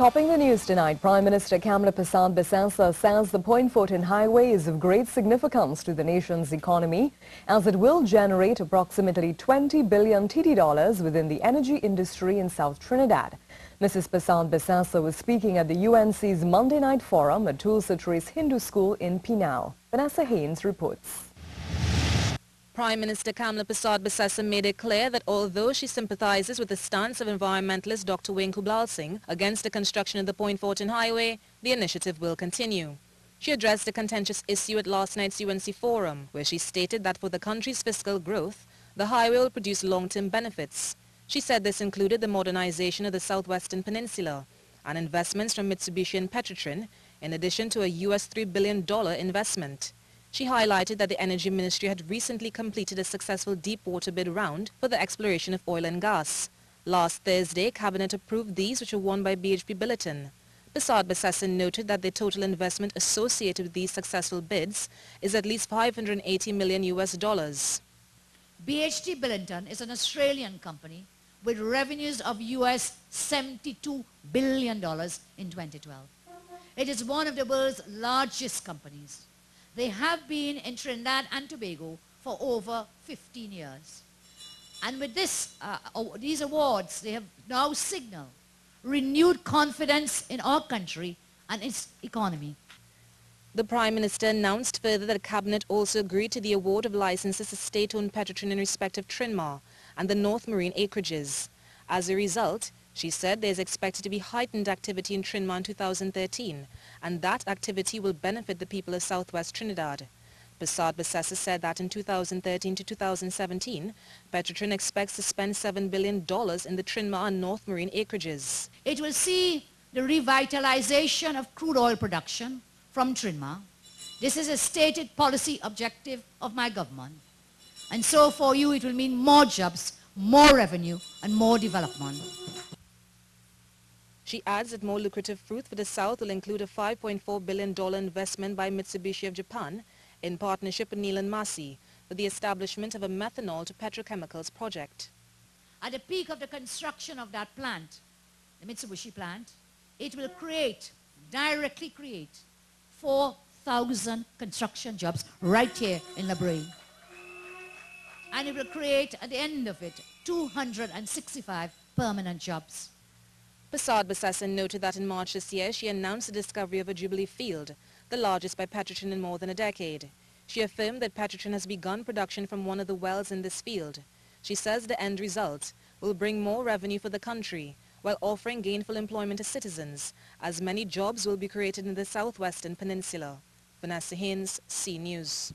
Topping the news tonight, Prime Minister Kamla Persad Bissessar says the Point Fortin Highway is of great significance to the nation's economy as it will generate approximately 20 billion TT dollars within the energy industry in South Trinidad. Mrs. Persad Bissessar was speaking at the UNC's Monday night forum at Tulsa Trace Hindu School in Penal. Vanessa Haynes reports. Prime Minister Kamla Persad Bissessar made it clear that although she sympathizes with the stance of environmentalist Dr. Wayne Kublalsingh against the construction of the Point Fortin Highway, the initiative will continue. She addressed the contentious issue at last night's UNC forum, where she stated that for the country's fiscal growth, the highway will produce long-term benefits. She said this included the modernization of the southwestern peninsula and investments from Mitsubishi and Petrotrin, in addition to a U.S. $3 billion investment. She highlighted that the Energy Ministry had recently completed a successful deep water bid round for the exploration of oil and gas. Last Thursday, Cabinet approved these which were won by BHP Billiton. Persad Bissessar noted that the total investment associated with these successful bids is at least 580 million US dollars. BHP Billiton is an Australian company with revenues of US 72 billion dollars in 2012. It is one of the world's largest companies. They have been in Trinidad and Tobago for over 15 years. And with this, uh, these awards, they have now signaled renewed confidence in our country and its economy. The Prime Minister announced further that the Cabinet also agreed to the award of licenses to state-owned Petrotrin in respect of Trinmar and the North Marine acreages. As a result, she said there is expected to be heightened activity in Trinmar in 2013, and that activity will benefit the people of southwest Trinidad. Persad Bissessar said that in 2013 to 2017, Petrotrin expects to spend $7 billion in the Trinmar and North Marine acreages. It will see the revitalization of crude oil production from Trinmar. This is a stated policy objective of my government. And so for you, it will mean more jobs, more revenue, and more development. She adds that more lucrative fruit for the South will include a $5.4 billion investment by Mitsubishi of Japan in partnership with Neal and Massy for the establishment of a methanol to petrochemicals project. At the peak of the construction of that plant, the Mitsubishi plant, it will create, directly create, 4,000 construction jobs right here in La Brea. And it will create, at the end of it, 265 permanent jobs. Persad Bissessar noted that in March this year she announced the discovery of a Jubilee field, the largest by Petrotrin in more than a decade. She affirmed that Petrotrin has begun production from one of the wells in this field. She says the end result will bring more revenue for the country while offering gainful employment to citizens, as many jobs will be created in the southwestern peninsula. Vanessa Haynes, C News.